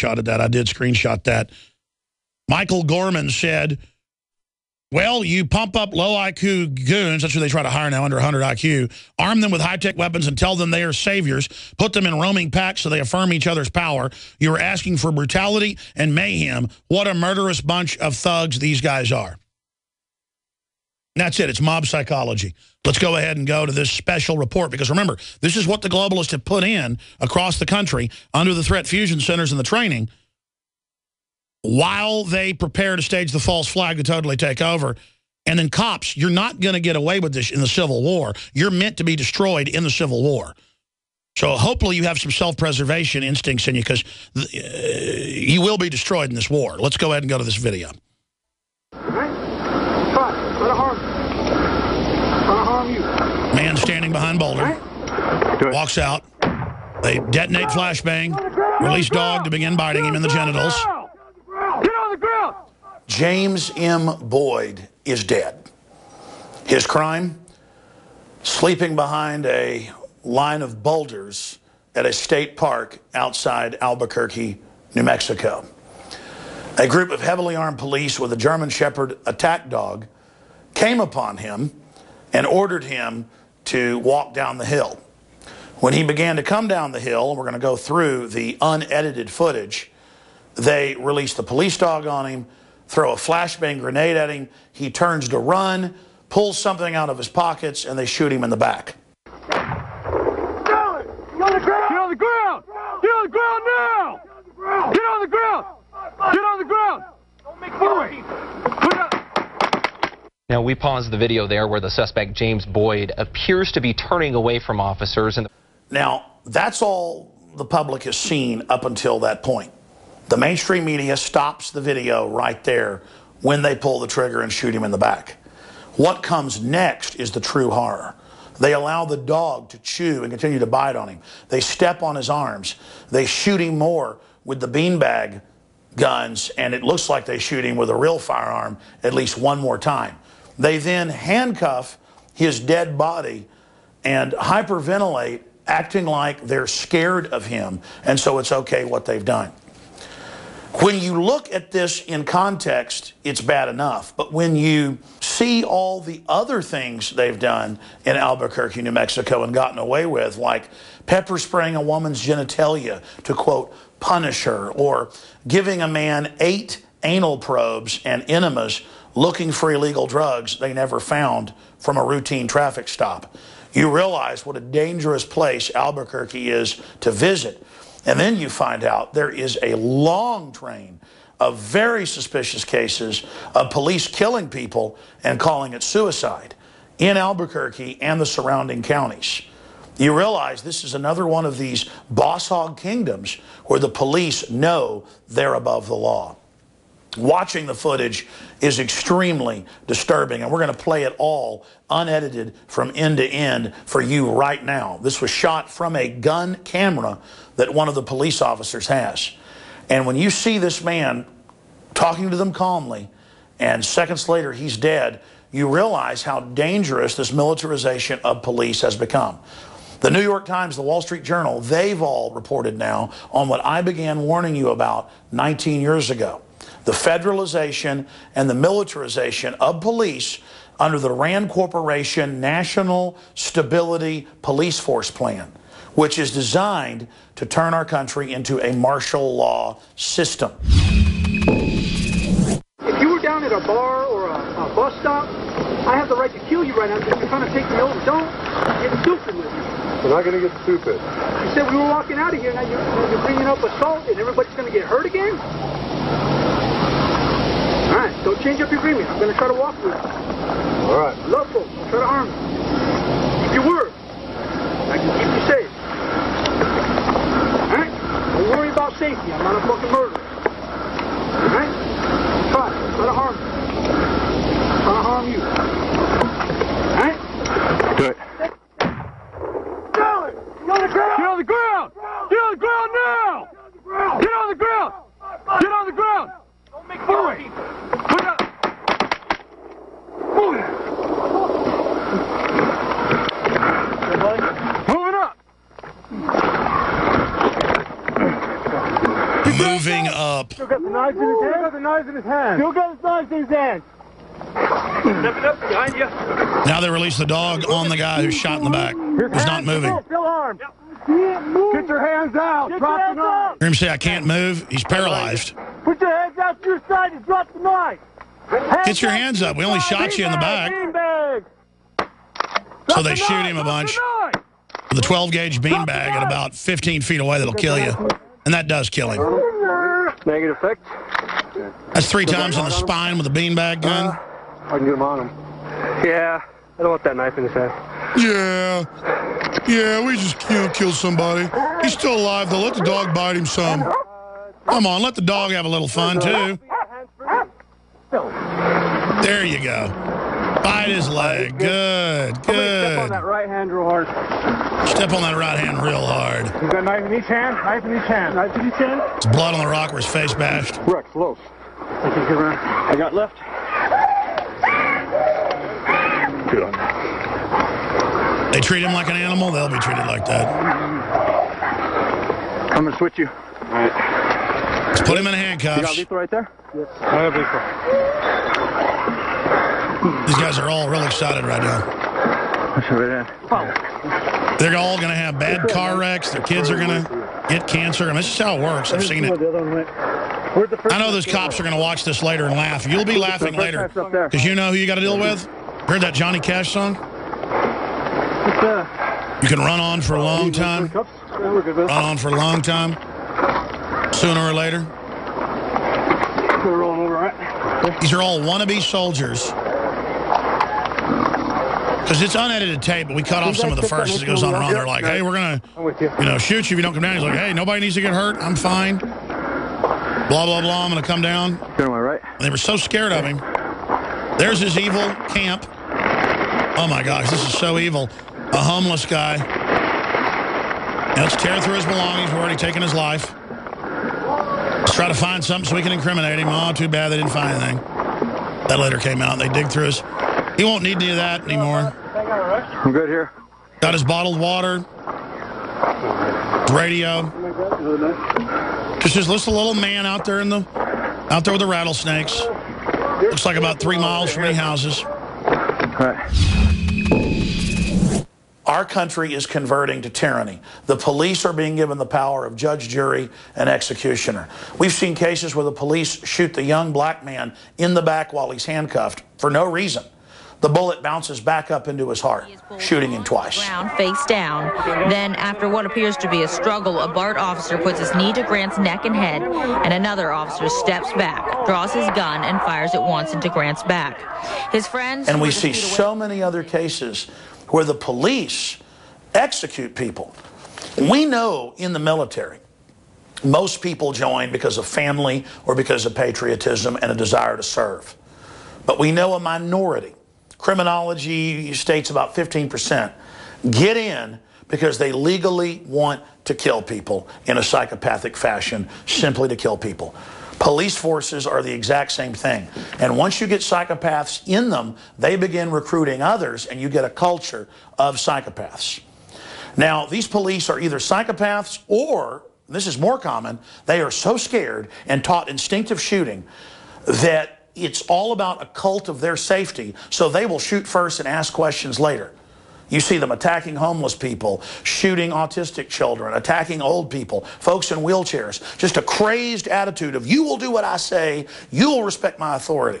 screenshotted that. I did screenshot that. Michael Gorman said, well, you pump up low IQ goons, that's who they try to hire now under 100 IQ, arm them with high-tech weapons and tell them they are saviors, put them in roaming packs so they affirm each other's power. You're asking for brutality and mayhem. What a murderous bunch of thugs these guys are. That's it. It's mob psychology. Let's go ahead and go to this special report because remember, this is what the globalists have put in across the country under the threat fusion centers and the training while they prepare to stage the false flag to totally take over. And then cops, you're not going to get away with this in the Civil War. You're meant to be destroyed in the Civil War. So hopefully you have some self-preservation instincts in you because uh, you will be destroyed in this war. Let's go ahead and go to this video. Man behind Boulder. Walks out. They detonate flashbang. Release dog to begin biting him in the genitals. Get on the ground! James M. Boyd is dead. His crime? Sleeping behind a line of boulders at a state park outside Albuquerque, New Mexico. A group of heavily armed police with a German Shepherd attack dog came upon him and ordered him to walk down the hill. When he began to come down the hill, and we're going to go through the unedited footage, they release the police dog on him, throw a flashbang grenade at him. He turns to run, pulls something out of his pockets, and they shoot him in the back. Get on the ground! Get on the ground! Get on the ground now! Get on the ground! Get on the ground! Don't make noise! Now, we paused the video there where the suspect, James Boyd, appears to be turning away from officers. And now, that's all the public has seen up until that point. The mainstream media stops the video right there when they pull the trigger and shoot him in the back. What comes next is the true horror. They allow the dog to chew and continue to bite on him. They step on his arms. They shoot him more with the beanbag guns, and it looks like they shoot him with a real firearm at least one more time. They then handcuff his dead body and hyperventilate, acting like they're scared of him, and so it's okay what they've done. When you look at this in context, it's bad enough. But when you see all the other things they've done in Albuquerque, New Mexico, and gotten away with, like pepper spraying a woman's genitalia to, quote, punish her, or giving a man eight anal probes and enemas looking for illegal drugs they never found from a routine traffic stop. You realize what a dangerous place Albuquerque is to visit. And then you find out there is a long train of very suspicious cases of police killing people and calling it suicide in Albuquerque and the surrounding counties. You realize this is another one of these boss hog kingdoms where the police know they're above the law. Watching the footage is extremely disturbing, and we're going to play it all unedited from end to end for you right now. This was shot from a gun camera that one of the police officers has. And when you see this man talking to them calmly, and seconds later he's dead, you realize how dangerous this militarization of police has become. The New York Times, the Wall Street Journal, they've all reported now on what I began warning you about 19 years ago the federalization and the militarization of police under the RAND Corporation National Stability Police Force Plan, which is designed to turn our country into a martial law system. If you were down at a bar or a, a bus stop, I have the right to kill you right now because you're trying to take me over. Don't get stupid with me. We're not going to get stupid. You said we were walking out of here, now you're, you're bringing up assault and everybody's going to get hurt again? All right, don't change up your agreement. I'm going to try to walk with you. All right. Love folks. I'll try to harm you. Keep your word. I can keep you safe. All right? Don't worry about safety. I'm not a fucking murderer. All right? Try. Try to harm you. Try to harm you. All right? Do it. Get on the ground! Get on the ground! Get on the ground now! Get on the ground! Get on the ground! Don't make noise! Put up! Move it up! Move moving up. Still got the knives in his hand. Still got the knives in his hand. Still got his knives in his hand. Step it up behind you. Now they release the dog on the guy who's shot in the back, He's not moving. Still armed. Get your hands out. Get Drop your the knife. up. Hear him say, I can't move. He's paralyzed. Put your hands out to your side and drop the knife. Hands Get your hands up. We only shot you in the back. So they shoot him a bunch with a 12 gauge beanbag at about 15 feet away that'll kill you. And that does kill him. Negative effect. That's three times in the spine with a beanbag gun. Uh, I can get him on him. Yeah. I don't want that knife in his hand. Yeah. Yeah, we just killed, killed somebody. He's still alive, though. Let the dog bite him some. Come on, let the dog have a little fun, too. There you go. Bite his leg. Good, Good. Step on that right hand real hard. Step on that right hand real hard. He's got knife in each hand. Knife in each hand. Knife in each hand. There's blood on the rock where his face bashed. Rex, close. I can get around. I got left. Good on. They treat him like an animal, they'll be treated like that. Mm-hmm. I'm gonna switch you. All right. Let's put him in handcuffs. You got handcuffs. lethal right there? Yes. I have lethal. These guys are all really excited right now. They're all going to have bad car wrecks. Their kids are going to get cancer. This is how it works. I've seen it. I know those cops are going to watch this later and laugh. You'll be laughing later because you know who you got to deal with. Heard that Johnny Cash song? You can run on for a long time, run on for a long time. Sooner or later, these are all wannabe soldiers. Because it's unedited tape, but we cut off some of the first as it goes on and on. They're like, hey, we're going to you. you know, shoot you if you don't come down. He's like, hey, nobody needs to get hurt. I'm fine. Blah, blah, blah. I'm going to come down. Turn to my right. And they were so scared of him. There's his evil camp. Oh my gosh, this is so evil. A homeless guy. Now let's tear through his belongings. We're already taking his life. Let's try to find something so we can incriminate him. Oh, too bad they didn't find anything. That later came out. They dig through his. He won't need any of that anymore. I'm good here. Got his bottled water, radio. Just this little little man out there in the, out there with the rattlesnakes. Looks like about three miles from any houses. All right. Our country is converting to tyranny. The police are being given the power of judge, jury, and executioner. We've seen cases where the police shoot the young black man in the back while he's handcuffed for no reason. The bullet bounces back up into his heart, shooting him twice. Ground face down. Then, after what appears to be a struggle, a BART officer puts his knee to Grant's neck and head, and another officer steps back, draws his gun, and fires it once into Grant's back. His friends. And we see just feet away- so many other cases where the police execute people. We know in the military, most people join because of family or because of patriotism and a desire to serve. But we know a minority, criminology states about 15%, get in because they legally want to kill people in a psychopathic fashion, simply to kill people. Police forces are the exact same thing. And once you get psychopaths in them, they begin recruiting others, and you get a culture of psychopaths. Now, these police are either psychopaths or, this is more common, they are so scared and taught instinctive shooting that it's all about a cult of their safety, so they will shoot first and ask questions later. You see them attacking homeless people, shooting autistic children, attacking old people, folks in wheelchairs. Just a crazed attitude of, you will do what I say, you will respect my authority.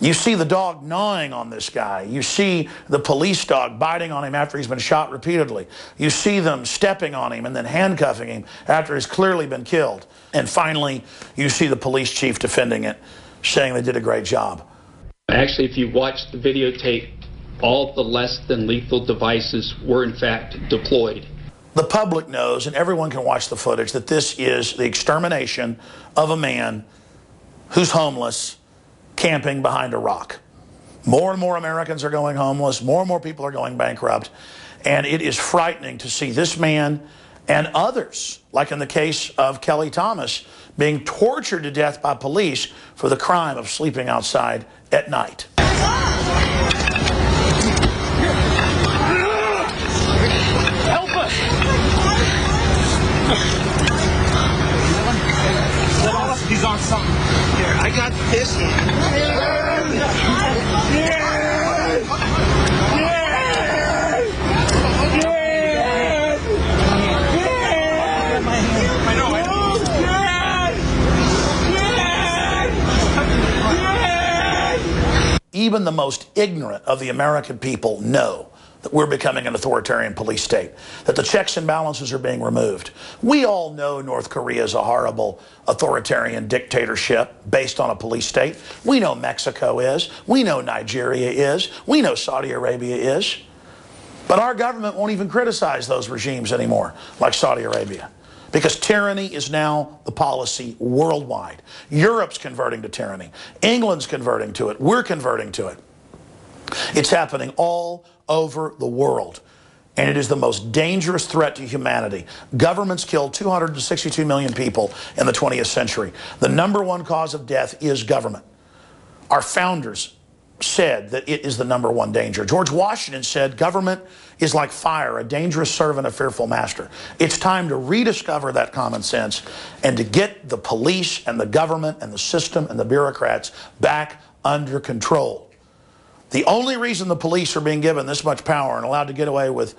You see the dog gnawing on this guy. You see the police dog biting on him after he's been shot repeatedly. You see them stepping on him and then handcuffing him after he's clearly been killed. And finally, you see the police chief defending it, saying they did a great job. Actually, if you watch the videotape, all the less than lethal devices were in fact deployed. The public knows, and everyone can watch the footage, that this is the extermination of a man who's homeless camping behind a rock. More and more Americans are going homeless, more and more people are going bankrupt, and it is frightening to see this man and others, like in the case of Kelly Thomas, being tortured to death by police for the crime of sleeping outside at night. Even the most ignorant of the American people know that we're becoming an authoritarian police state, that the checks and balances are being removed. We all know North Korea is a horrible authoritarian dictatorship based on a police state. We know Mexico is. We know Nigeria is. We know Saudi Arabia is. But our government won't even criticize those regimes anymore, like Saudi Arabia. Because tyranny is now the policy worldwide. Europe's converting to tyranny. England's converting to it. We're converting to it. It's happening all over the world. And it is the most dangerous threat to humanity. Governments killed 262 million people in the 20th century. The number one cause of death is government. Our founders said that it is the number one danger. George Washington said government is like fire, a dangerous servant, a fearful master. It's time to rediscover that common sense and to get the police and the government and the system and the bureaucrats back under control. The only reason the police are being given this much power and allowed to get away with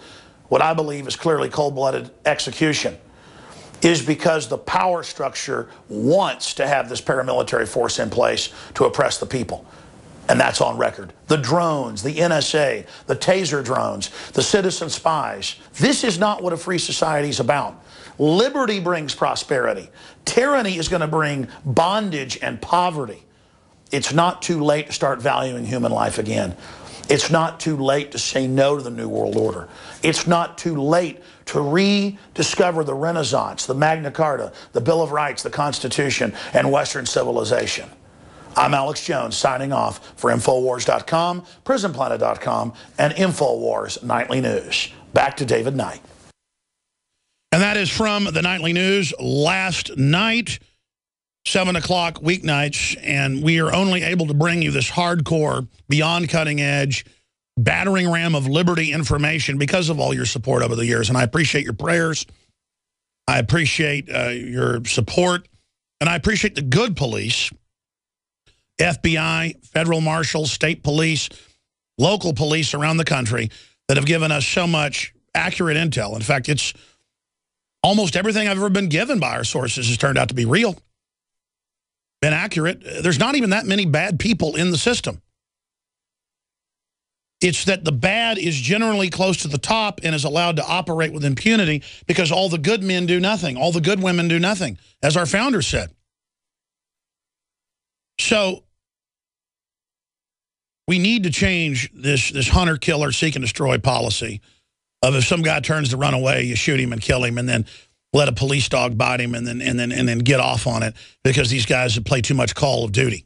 what I believe is clearly cold-blooded execution is because the power structure wants to have this paramilitary force in place to oppress the people. And that's on record. The drones, the NSA, the taser drones, the citizen spies. This is not what a free society is about. Liberty brings prosperity. Tyranny is going to bring bondage and poverty. It's not too late to start valuing human life again. It's not too late to say no to the New World Order. It's not too late to rediscover the Renaissance, the Magna Carta, the Bill of Rights, the Constitution, and Western civilization. I'm Alex Jones signing off for Infowars.com, PrisonPlanet.com, and Infowars Nightly News. Back to David Knight. And that is from the Nightly News last night, 7 o'clock weeknights, and we are only able to bring you this hardcore, beyond cutting edge, battering ram of liberty information because of all your support over the years. And I appreciate your prayers. I appreciate uh, your support. And I appreciate the good police FBI, federal marshals, state police, local police around the country that have given us so much accurate intel. In fact, it's almost everything I've ever been given by our sources has turned out to be real, been accurate. There's not even that many bad people in the system. It's that the bad is generally close to the top and is allowed to operate with impunity because all the good men do nothing. All the good women do nothing, as our founder said. So we need to change this this hunter killer seek and destroy policy of if some guy turns to run away, you shoot him and kill him, and then let a police dog bite him, and then and then and then get off on it because these guys played too much Call of Duty.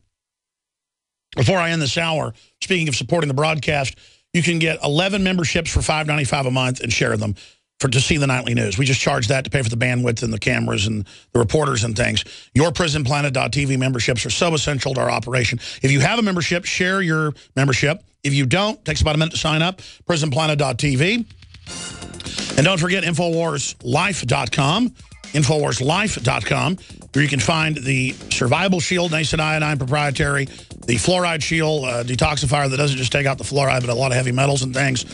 Before I end this hour, speaking of supporting the broadcast, you can get 11 memberships for $5.95 a month and share them for to see the nightly news. We just charge that to pay for the bandwidth and the cameras and the reporters and things. Your YourPrisonPlanet.tv memberships are so essential to our operation. If you have a membership, share your membership. If you don't, takes about a minute to sign up, PrisonPlanet.tv. And don't forget InfoWarsLife.com, InfoWarsLife.com, where you can find the Survival Shield, Nascent Iodine Proprietary, the Fluoride Shield uh, detoxifier that doesn't just take out the fluoride, but a lot of heavy metals and things.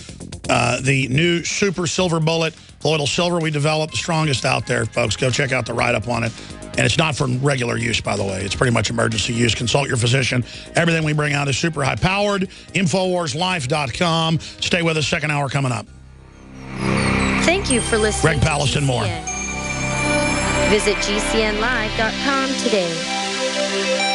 Uh, the new Super Silver Bullet, colloidal silver we developed, the strongest out there, folks. Go check out the write-up on it. And it's not for regular use, by the way. It's pretty much emergency use. Consult your physician. Everything we bring out is super high-powered. InfoWarsLife.com. Stay with us. Second hour coming up. Thank you for listening. Greg Palast and more. Visit GCNlive.com today.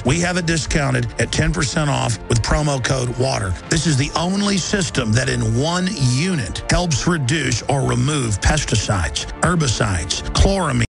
we have it discounted at 10% off with promo code WATER. This is the only system that in one unit helps reduce or remove pesticides, herbicides, chloramine,